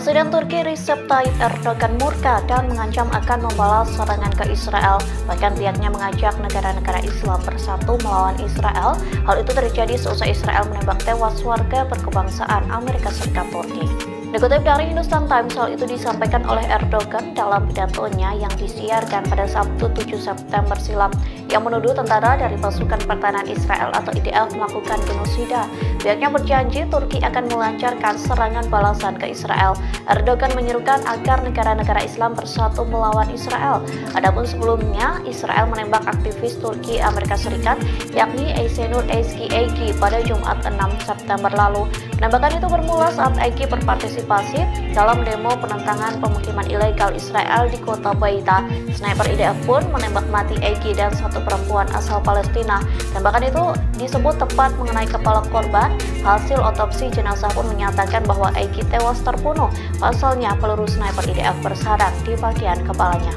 Turki Recep Tayyip Erdogan murka dan mengancam akan membalas serangan ke Israel. Bahkan pihaknya mengajak negara-negara Islam bersatu melawan Israel. Hal itu terjadi seusai Israel menembak tewas warga berkebangsaan Amerika Serikat Turki. Dikutip dari Hindustan Times, hal itu disampaikan oleh Erdogan dalam pidatonya yang disiarkan pada Sabtu 7 September silam yang menuduh tentara dari pasukan pertahanan Israel atau IDF melakukan genosida. Pihaknya berjanji Turki akan melancarkan serangan balasan ke Israel. Erdogan menyerukan agar negara-negara Islam bersatu melawan Israel. Adapun sebelumnya, Israel menembak aktivis Turki Amerika Serikat yakni Aysenur Eski Egi pada Jumat 6 September lalu. Penembakan itu bermula saat Egi berpartisipasi dalam demo penentangan pemukiman ilegal Israel di kota Baita. Sniper IDF pun menembak mati Egi dan satu perempuan asal Palestina. Tembakan itu disebut tepat mengenai kepala korban. Hasil otopsi jenazah pun menyatakan bahwa Egi tewas terbunuh. Pasalnya peluru sniper IDF bersarang di bagian kepalanya.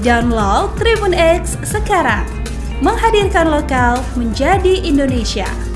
Download Tribun X sekarang. Menghadirkan lokal menjadi Indonesia.